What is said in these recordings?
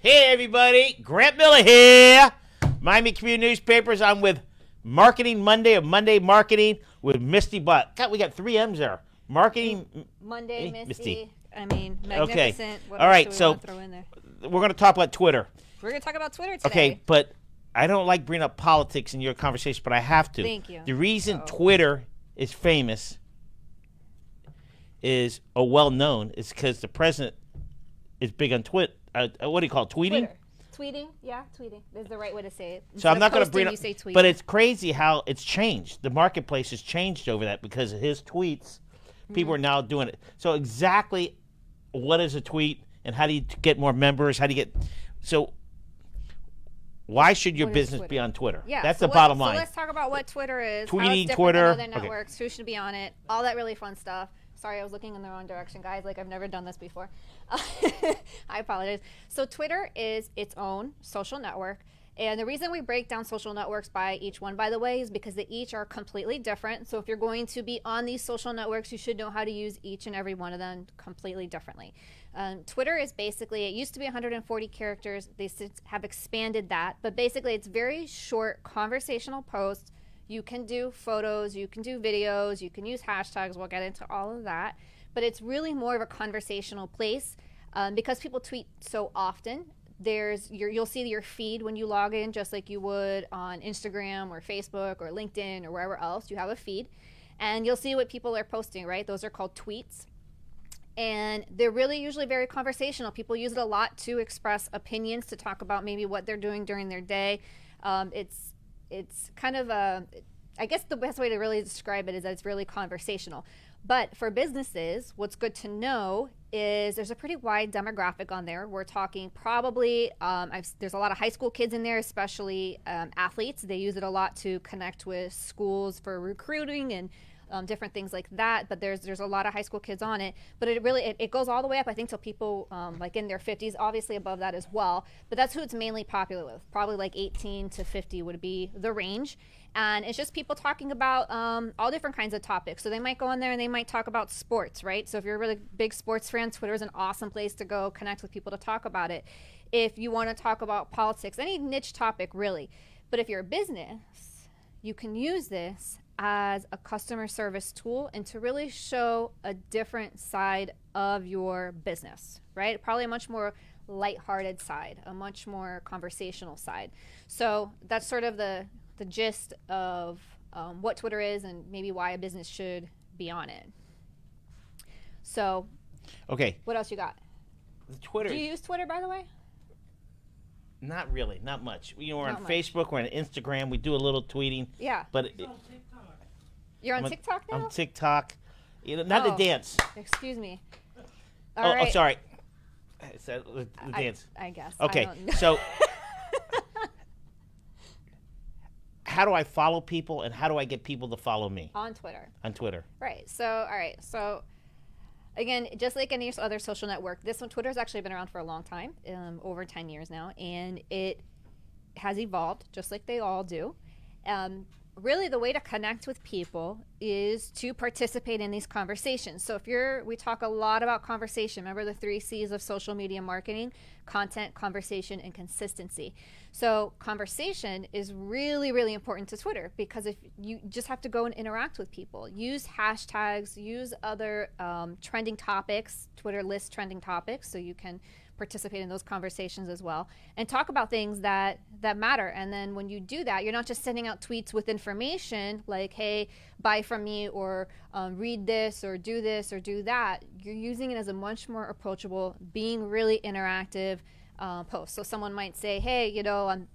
Hey, everybody. Grant Miller here. Miami Community Newspapers. I'm with Marketing Monday of Monday Marketing with Misty Buck. God, we got three M's there. Marketing. Monday, Misty. Misty. I mean, Okay. magnificent. What All right, so- throw in there? We're going to talk about Twitter. we're gonna talk about Twitter today. Okay, but I don't like bringing up politics in your conversation, but I have to. Thank you. The reason Uh-oh. Twitter is famous is or well known is because the president is big on twit. Uh, uh, what do you call it? Tweeting. Twitter. Tweeting, yeah, tweeting is the right way to say it. So I'm not going to bring up, You say tweeting. but it's crazy how it's changed. The marketplace has changed over that because of his tweets. Mm-hmm. People are now doing it. So exactly, what is a tweet, and how do you get more members? How do you get? So, why should your What business be on Twitter? Yeah, that's so the what- bottom so line. let's talk about what Twitter is, how Tweeting, Twitter- other okay. networks, who should be on it, all that really fun stuff. Sorry, I was looking in the wrong direction, guys. Like I've never done this before. I apologize. So Twitter is its own social network. And the reason we break down social networks by each one, by the way, is because they each are completely different. So if you're going to be on these social networks, you should know how to use each and every one of them completely differently. Um, Twitter is basically, it used to be 140 characters. They have expanded that. But basically, it's very short conversational posts. You can do photos, you can do videos, you can use hashtags. We'll get into all of that. But it's really more of a conversational place um, because people tweet so often. There's your you'll see your feed when you log in just like you would on Instagram or Facebook or LinkedIn or wherever else you have a feed. And you'll see what people are posting right? Those are called tweets. And they're really usually very conversational. People use it a lot to express opinions to talk about maybe what they're doing during their day. Um, it's it's kind of a i guess the best way to really describe it is that it's really conversational but for businesses, what's good to know is there's a pretty wide demographic on there. We're talking probably, um, there's a lot of high school kids in there, especially um, athletes. They use it a lot to connect with schools for recruiting and um, different things like that. But there's there's a lot of high school kids on it. But it really it, it goes all the way up. I think till people um, like in their 50s, obviously above that as well. But that's who it's mainly popular with. Probably like 18 to 50 would be the range and it's just people talking about um, all different kinds of topics. So they might go on there and they might talk about sports, right? So if you're a really big sports fan, Twitter is an awesome place to go connect with people to talk about it. If you want to talk about politics, any niche topic really. But if you're a business, you can use this as a customer service tool and to really show a different side of your business, right? Probably a much more lighthearted side, a much more conversational side. So that's sort of the the gist of um, what Twitter is and maybe why a business should be on it. So, okay, what else you got? the Twitter. Do you use Twitter, by the way? not really, not much. You know, we're Not on much. Facebook, we're on Instagram. We do a little tweeting, Yeah. but it, You're on on- TikTok now? on TikTok, you know, not Oh. the dance. Excuse me. Oh, All oh, right. sorry. It's, uh, the, the I- dance. I, guess. Okay, don't- so how do I follow people and how do I get people to follow me on Twitter. on Twitter? Right. So, all right. So, again, just like any other social network, this one, Twitter's actually been around for a long time, um, over 10 years now, and it has evolved just like they all do. Um, really, the way to connect with people is to participate in these conversations. So, if you're, we talk a lot about conversation. Remember the three C's of social media marketing content, conversation, and consistency. So, conversation is really, really important to Twitter because if you just have to go and interact with people, use hashtags, use other um, trending topics. Twitter lists trending topics so you can participate in those conversations as well and talk about things that that matter. And then when you do that you're not just sending out tweets with information like hey buy from me or um, read this or do this or do that. You're using it as a much more approachable being really interactive uh, post. So someone might say hey you know i'm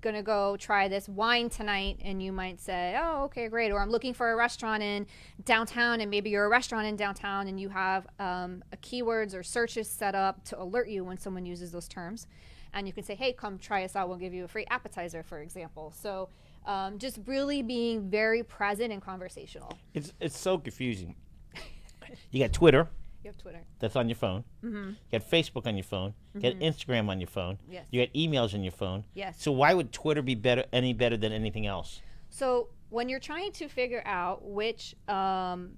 gonna go try this wine tonight and you might say oh okay great or i'm looking for a restaurant in downtown and maybe you're a restaurant in downtown and you have um, a keywords or searches set up to alert you when someone uses those terms and you can say hey come try us out we'll give you a free appetizer for example. So um, just really being very present and conversational. It's it's so confusing. you got Twitter, you have twitter that's on your phone. mm-hmm. You got Facebook on your phone. You got Instagram on your phone. yes You got emails on your phone. yes So why would Twitter be better any better than anything else? So when you're trying to figure out which um,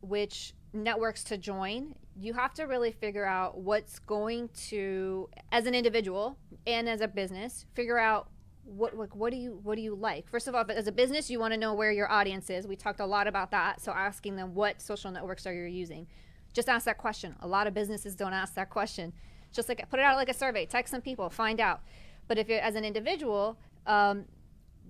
which networks to join, you have to really figure out what's going to, as an individual and as a business, figure out what like what do you what do you like? First of all as a business you want to know where your audience is. We talked a lot about that so asking them what social networks are you using. Just ask that question. A lot of businesses don't ask that question. Just like put it out like a survey. Text some people. Find out. But if you're as an individual um,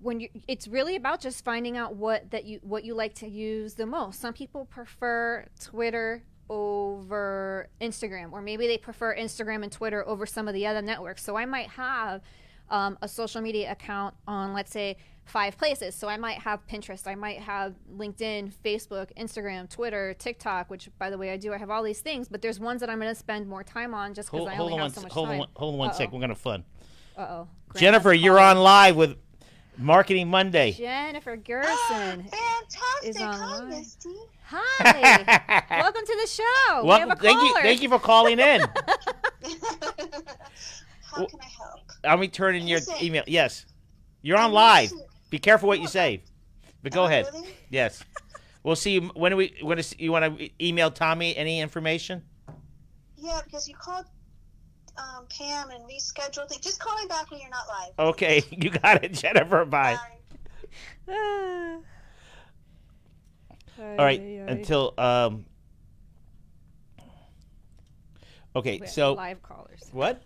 when you it's really about just finding out what that you what you like to use the most. Some people prefer twitter over instagram or maybe they prefer instagram and twitter over some of the other networks. So i might have um, a social media account on let's say five places so i might have pinterest i might have linkedin facebook instagram twitter tiktok which by the way i do i have all these things but there's ones that i'm going to spend more time on just because i hold only on have one, so much hold time on, hold on one sec. Uh-oh. We're gonna have fun. uh-oh Jennifer, you're on live with Marketing Monday. jennifer gerson Fantastic. Hi. Misty. Hi. Welcome to the show. we Welcome. have a Thank you. Thank you for calling in. How can I help? I'm returning your Is it- email. Yes, you're on live. listening. Be careful what you say. But go ahead. really? Yes. We'll see you. When do we? When is, you want to email Tommy any information? Yeah, because you called um, Pam and rescheduled it. Just call me back when you're not live. Okay, you got it, Jennifer. Bye. Bye. All right. Until um. Okay. Wait, So live callers. what?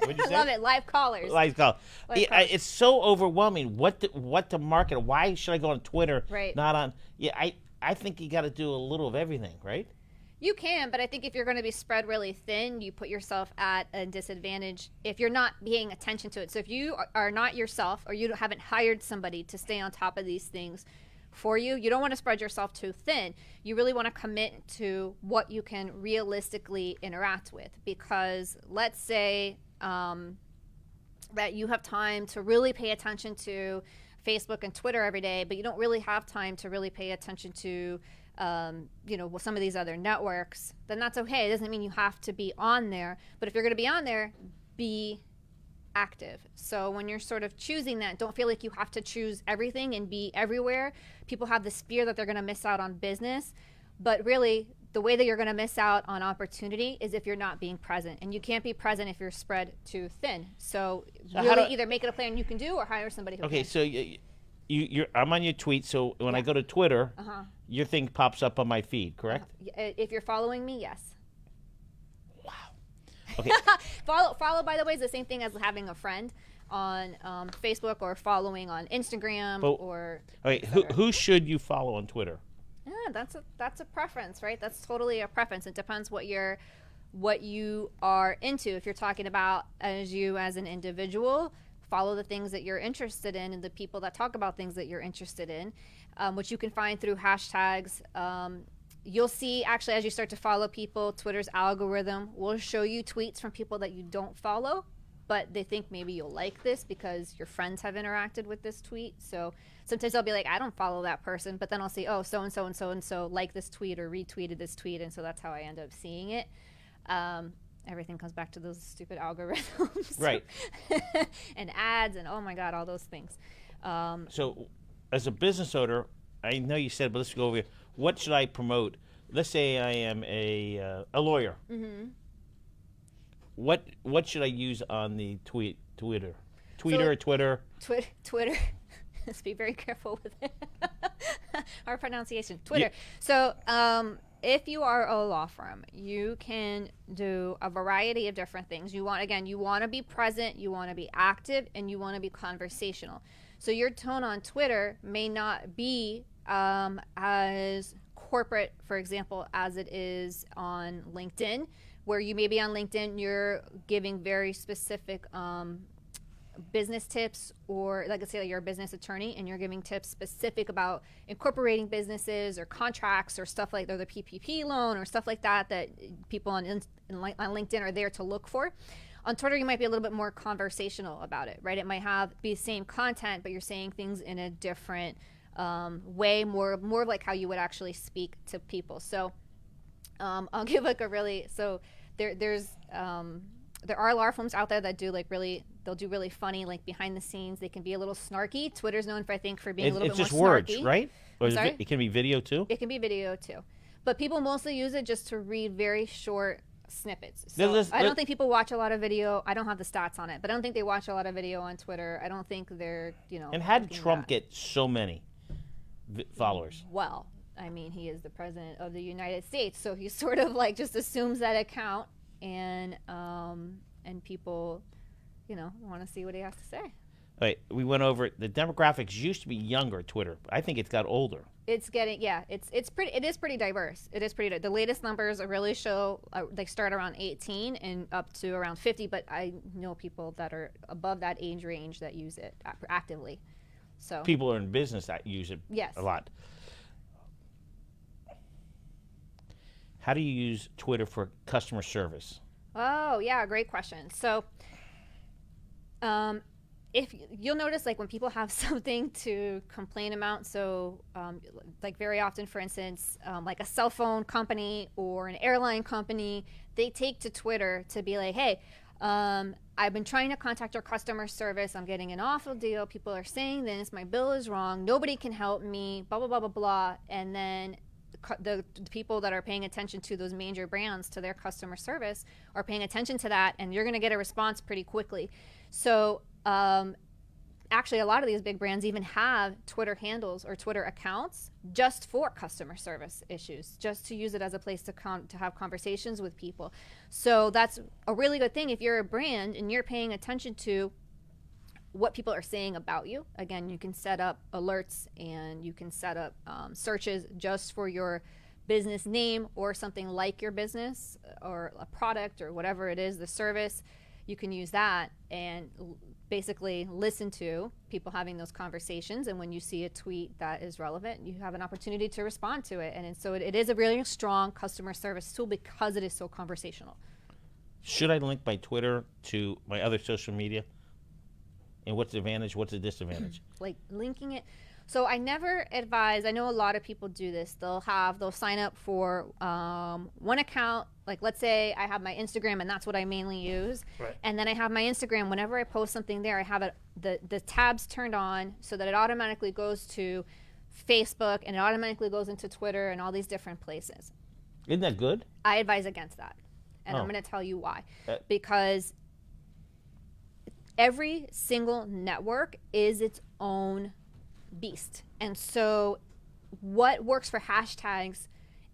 What'd you I say? love it. Live callers. Live call. Live Yeah, I- callers. it's so overwhelming. What to, what to market? Why should I go on Twitter? Right. Not on. Yeah, I I think you got to do a little of everything, right? You can, but I think if you're going to be spread really thin, you put yourself at a disadvantage if you're not paying attention to it. So if you are not yourself or you haven't hired somebody to stay on top of these things for you, you don't want to spread yourself too thin. You really want to commit to what you can realistically interact with because let's say um, that you have time to really pay attention to Facebook and Twitter every day, but you don't really have time to really pay attention to, um, you know, some of these other networks, then that's okay. It doesn't mean you have to be on there. But if you're going to be on there, be active. So when you're sort of choosing that, don't feel like you have to choose everything and be everywhere. People have this fear that they're going to miss out on business, but really, the way that you're going to miss out on opportunity is if you're not being present, and you can't be present if you're spread too thin. So, So really, either make it a plan you can do, or hire somebody who Okay, can. so you, you you're I'm on your tweet. So when I go to Twitter, Uh-huh. your thing pops up on my feed, correct? Y- If you're following me, yes. Okay. Follow, follow. By the way, is the same thing as having a friend on um, Facebook or following on Instagram But- or. Okay, who who should you follow on Twitter? Yeah, that's a that's a preference, right? That's totally a preference. It depends what you're what you are into. If you're talking about as you as an individual, follow the things that you're interested in and the people that talk about things that you're interested in, um, which you can find through hashtags. Um, you'll see actually as you start to follow people, Twitter's algorithm will show you tweets from people that you don't follow, but they think maybe you'll like this because your friends have interacted with this tweet. So sometimes I'll be like, I don't follow that person, but then I'll see, oh, so and so and so and so like this tweet or retweeted this tweet, and so that's how I end up seeing it. Um, everything comes back to those stupid algorithms, Right. and ads, and oh my god, all those things. Um, So, as a business owner, I know you said, but let's go over here. What should I promote? Let's say I am a uh, a lawyer. Mm-hmm. What what should I use on the tweet Twitter, Twitter, Twitter? Twitter, Twitter. Let's be very careful with it. Our pronunciation, Twitter. So, um, if you are a law firm, you can do a variety of different things. You want, again, you want to be present, you want to be active, and you want to be conversational. So, your tone on Twitter may not be um, as corporate, for example, as it is on LinkedIn, where you may be on LinkedIn, you're giving very specific um, business tips or like I say like you're a business attorney and you're giving tips specific about incorporating businesses or contracts or stuff like or the PPP loan or stuff like that that people on on LinkedIn are there to look for. On Twitter, you might be a little bit more conversational about it, right? It might have be the same content, but you're saying things in a different um, way, more more like how you would actually speak to people. So um, I'll give like a really so there there's um, there are law firms out there that do like really they'll do really funny like behind the scenes. They can be a little snarky. Twitter's known for I think for being It- a little it's bit just more words, snarky. right? Or is it, sorry? it can be video too. It can be video too. but people mostly use it just to read very short snippets. So I don't think people watch a lot of video. I don't have the stats on it, but I don't think they watch a lot of video on Twitter. I don't think they're, you know. And how did Trump get so many followers? Well, I mean, he is the president of the United States, so he sort of like just assumes that account, and um, and people, you know, want to see what he has to say. All right, we went over the demographics used to be younger. Twitter, I think it's got older. It's getting yeah, it's it's pretty it is pretty diverse. It is pretty the latest numbers really show uh, they start around 18 and up to around 50, but I know people that are above that age range that use it actively. So People are in business that use it Yes. a lot. How do you use Twitter for customer service? Oh yeah, great question. So, um, if you'll notice, like when people have something to complain about, so um, like very often, for instance, um, like a cell phone company or an airline company, they take to Twitter to be like, hey. Um, I've been trying to contact your customer service. I'm getting an awful deal. People are saying this. My bill is wrong. Nobody can help me. Blah blah blah blah blah. And then the, the people that are paying attention to those major brands to their customer service are paying attention to that and you're going to get a response pretty quickly so um, actually a lot of these big brands even have twitter handles or twitter accounts just for customer service issues just to use it as a place to to have conversations with people so that's a really good thing if you're a brand and you're paying attention to what people are saying about you. Again, you can set up alerts and you can set up um, searches just for your business name or something like your business or a product or whatever it is, the service. You can use that and basically listen to people having those conversations. And when you see a tweet that is relevant, you have an opportunity to respond to it. And it- so it, it is a really strong customer service tool because it is so conversational. Should I link my Twitter to my other social media? And what's the advantage? What's the disadvantage? like linking it. So I never advise. I know a lot of people do this. They'll have they'll sign up for um, one account. Like let's say I have my Instagram and that's what I mainly use. Right. And then I have my Instagram. Whenever I post something there, I have it the the tabs turned on so that it automatically goes to Facebook and it automatically goes into Twitter and all these different places. Isn't that good? I advise against that. And Oh. I'm going to tell you why. Uh, because every single network is its own beast. And so, what works for hashtags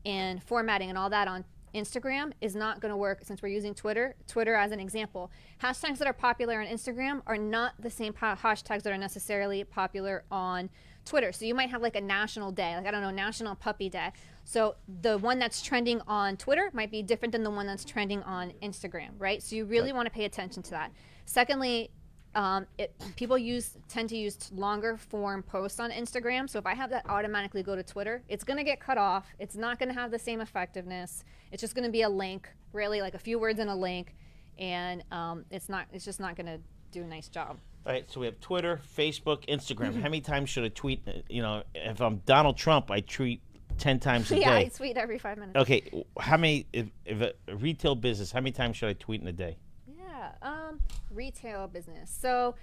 and formatting and all that on Instagram is not going to work since we're using Twitter. Twitter as an example. Hashtags that are popular on Instagram are not the same hashtags that are necessarily popular on Twitter. So you might have like a national day, like I don't know, National Puppy Day. So the one that's trending on Twitter might be different than the one that's trending on Instagram, right? So you really want to pay attention to that. Secondly, um, it, people use tend to use longer form posts on Instagram. So if I have that automatically go to Twitter, it's going to get cut off. It's not going to have the same effectiveness. It's just going to be a link, really like a few words in a link, and um, it's not. It's just not going to do a nice job. All right, so we have Twitter, Facebook, Instagram. How many times should I tweet? You know, if I'm Donald Trump, I tweet 10 times a day. yeah, I tweet every five minutes. Okay, how many, if, if a retail business, how many times should I tweet in a day? Yeah, um, retail business. So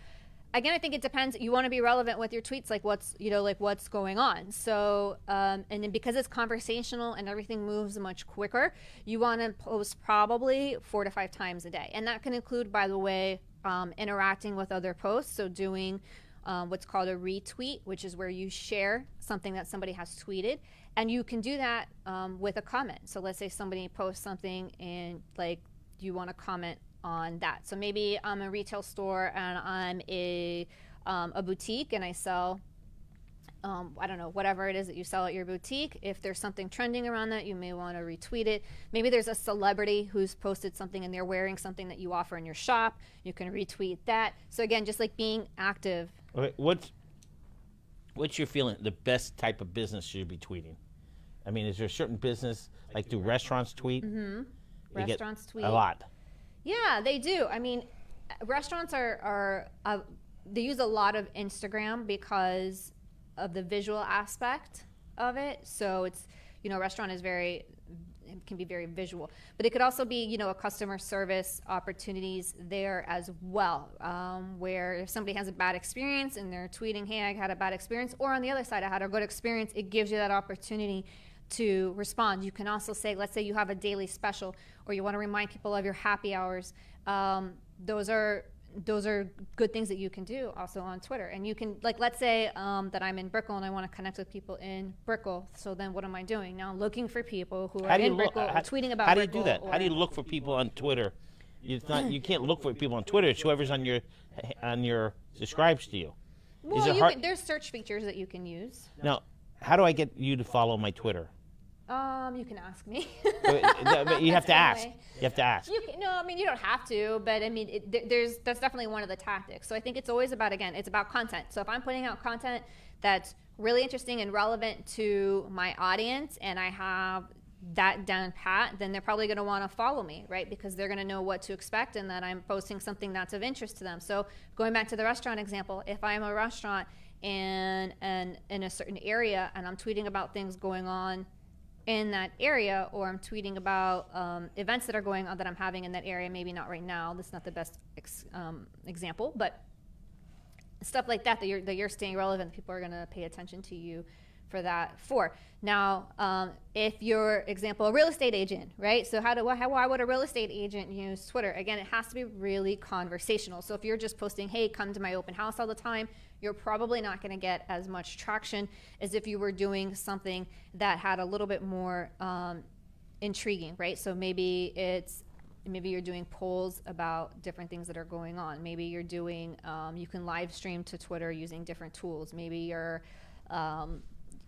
again, I think it depends. You want to be relevant with your tweets, like what's you know like what's going on. So um, and then because it's conversational and everything moves much quicker, you want to post probably four to five times a day, and that can include, by the way, um, interacting with other posts. So doing um, what's called a retweet, which is where you share something that somebody has tweeted, and you can do that um, with a comment. So let's say somebody posts something and like you want to comment on that. So maybe I'm a retail store and I'm a um, a boutique and I sell. Um, I don't know, whatever it is that you sell at your boutique. If there's something trending around that, you may want to retweet it. Maybe there's a celebrity who's posted something and they're wearing something that you offer in your shop. You can retweet that. So, again, just like being active. Okay, what's, what's your feeling? The best type of business should be tweeting? I mean, is there a certain business, like do restaurants tweet? Mm-hmm. Restaurants tweet. A lot. Yeah, they do. I mean, restaurants are are uh, they use a lot of Instagram because of the visual aspect of it. So it's you know, a restaurant is very can be very visual, but it could also be you know a customer service opportunities there as well, um, where if somebody has a bad experience and they're tweeting, "Hey, I had a bad experience," or on the other side, I had a good experience, it gives you that opportunity to respond. You can also say, let's say you have a daily special, or you want to remind people of your happy hours. Um, those are those are good things that you can do also on Twitter. And you can, like, let's say um, that I'm in Brickell and I want to connect with people in Brickell. So then what am I doing? Now looking for people who are How do you in look? Brickell how, tweeting about How do you do that? How do you look for people on Twitter? It's not. You can't look for people on Twitter. It's whoever's on your on your subscribes to you. Well, you hard- can, there's search features that you can use. Now, how do I get you to follow my Twitter? Um, you can ask me. But- but you have to ask. way. You have to ask. You can, no, I mean you don't have to, but I mean it, there's that's definitely one of the tactics. So I think it's always about again, it's about content. So if I'm putting out content that's really interesting and relevant to my audience, and I have that down pat, then they're probably going to want to follow me, right? Because they're going to know what to expect and that I'm posting something that's of interest to them. So going back to the restaurant example, if I'm a restaurant and and in a certain area and I'm tweeting about things going on in that area or I'm tweeting about um, events that are going on that I'm having in that area. Maybe not right now. This is not the best ex- um, example, but stuff like that that you're that you're staying relevant. People are going to pay attention to you for that. For now, um, if you're example a real estate agent, right? So how do how, why would a real estate agent use Twitter? Again, it has to be really conversational. So if you're just posting, "Hey, come to my open house all the time," you're probably not going to get as much traction as if you were doing something that had a little bit more um, intriguing, right? So maybe it's maybe you're doing polls about different things that are going on. Maybe you're doing um, you can live stream to Twitter using different tools. Maybe you're um,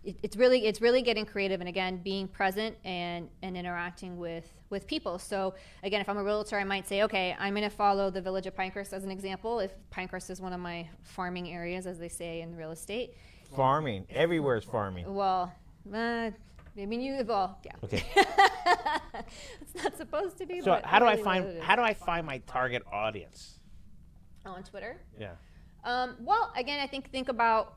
it, it's really it's really getting creative and again being present and and interacting with with people so again if i'm a realtor i might say okay i'm going to follow the village of pinecrest as an example if pinecrest is one of my farming areas as they say in real estate Farming. Everywhere is farming. well uh, i mean you well yeah Okay. it's not supposed to be So how do I really what find how do I find my target audience? on twitter Yeah. Um, well, again, I think think about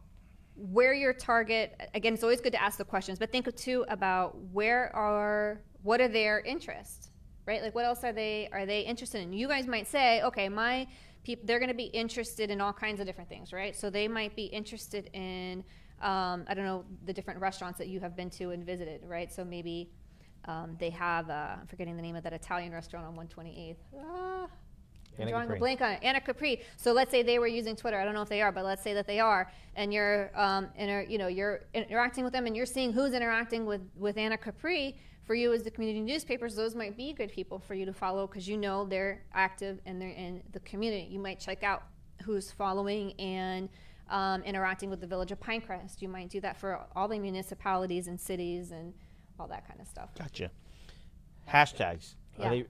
where your target. Again, it's always good to ask the questions, but think too about where are what are their interests, right? Like what else are they are they interested in? You guys might say, okay, my people they're going to be interested in all kinds of different things, right? So they might be interested in um, I don't know the different restaurants that you have been to and visited, right? So maybe. Um, they have, I'm forgetting the name of that Italian restaurant on 128th. Ah, Anna drawing Capri. a blank on it. Anacapri. So let's say they were using Twitter. I don't know if they are, but let's say that they are, and you're, um, inter, you know, you're interacting with them, and you're seeing who's interacting with with Anacapri. For you as the community newspapers, those might be good people for you to follow because you know they're active and they're in the community. You might check out who's following and um, interacting with the village of Pinecrest. You might do that for all the municipalities and cities and all that kind of stuff. Gotcha. Hashtags. Yeah. Are they?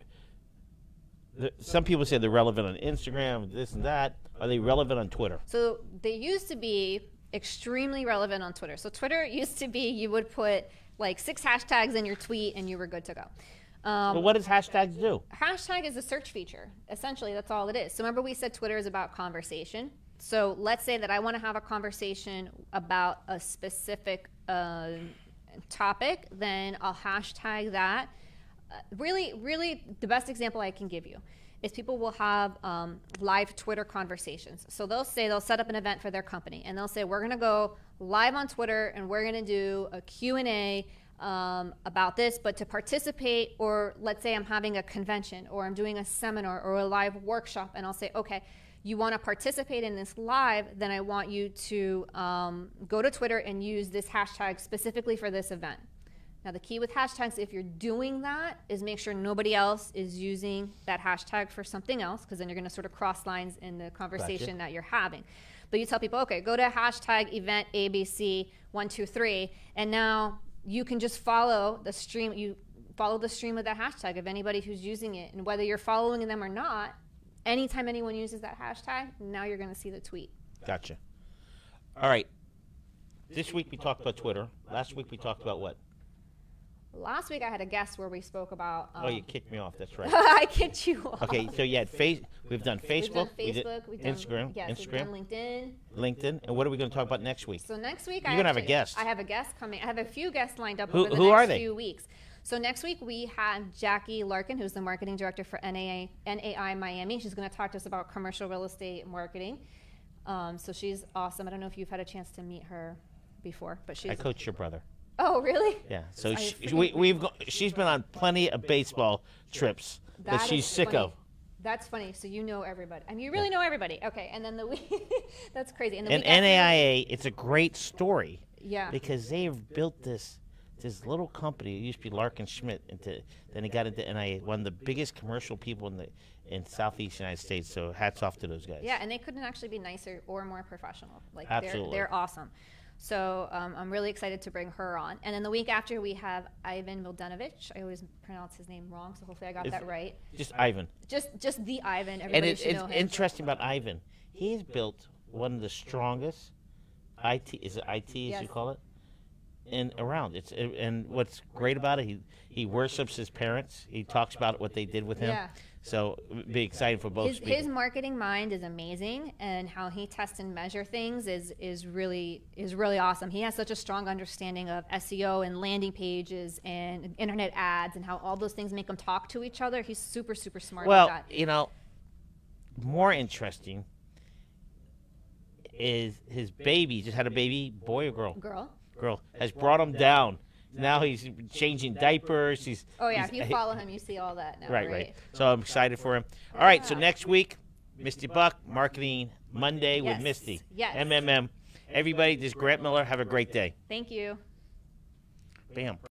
Some people say they're relevant on Instagram, this and that. Are they relevant on Twitter? So they used to be extremely relevant on Twitter. So Twitter used to be you would put like six hashtags in your tweet and you were good to go. Um, But what does hashtags do? hashtag is a search feature. Essentially, that's all it is. So remember, we said Twitter is about conversation. So let's say that I want to have a conversation about a specific uh, topic, then I'll hashtag that. Uh, really, really, the best example I can give you is people will have um, live Twitter conversations. So they'll say they'll set up an event for their company, and they'll say we're going to go live on Twitter, and we're going to do a Q and A um, about this, but to participate, or let's say I'm having a convention, or I'm doing a seminar, or a live workshop, and I'll say, okay, you want to participate in this live, then I want you to um, go to Twitter and use this hashtag specifically for this event. Now, the key with hashtags, if you're doing that, is make sure nobody else is using that hashtag for something else, because then you're going to sort of cross lines in the conversation that you're having. But you tell people, okay, go to hashtag event ABC123, and now you can just follow the stream. You follow the stream of that hashtag of anybody who's using it, and whether you're following them or not, anytime anyone uses that hashtag, now you're going to see the tweet. Gotcha. All right. This week we talked about Twitter. Last week we talked about what? Last week I had a guest where we spoke about. Um, Oh, you kicked me off. That's right. I kicked you off. Okay, so you had face. We've done We've done Facebook. we did Facebook. We've done Instagram. Yes, we've done Instagram. LinkedIn. LinkedIn. And what are we going to talk about next week? So next week, You're I gonna have a guest. I have a guest coming. I have a few guests lined up Who- over the who next are they? few weeks. So next week we have Jackie Larkin, who's the marketing director for NAA, NAI Miami. She's going to talk to us about commercial real estate marketing. Um, so she's awesome. I don't know if you've had a chance to meet her before, but she's I coach your brother. Oh, really? Yeah. So I she, we, we've go, she's been on plenty of baseball trips that, That she's sick funny. of. That's funny. So you know everybody. I mean, you really know everybody. Okay, and then the week. that's crazy. And the And week after- NAIA, it's a great story Yeah. because they've built this this little company. It used to be Larkin Schmidt, into then it got into NIA, one of the biggest commercial people in the in Southeast United States. So hats off to those guys. Yeah, and they couldn't actually be nicer or more professional. Like Absolutely. they're they're awesome. So um, I'm really excited to bring her on. And then the week after we have Ivan Vildanovich. I always pronounce his name wrong, so hopefully I got It's- that right. Just Ivan. Just just the Ivan. Everybody and it's, should it's know him. interesting about Ivan. He's built one of the strongest IT is it IT as Yes. you call it, in around. It's and what's great about it, he he worships his parents. He talks about what they did with him. Yeah. So be excited for both. his, speakers. his marketing mind is amazing and how he tests and measure things is is really is really awesome he has such a strong understanding of seo and landing pages and internet ads and how all those things make them talk to each other he's super super smart well, that you know, more interesting is his baby just had a baby, boy or girl? girl Girl has brought him down. Now he's changing diapers. He's oh yeah he's- if you follow him you see all that now Right, right. So I'm excited for him. All right, so next week, Misty Buck, Marketing Monday with Yes, Misty. yes. MMM. Everybody, this is Grant Miller. Have a great day. thank you Bam.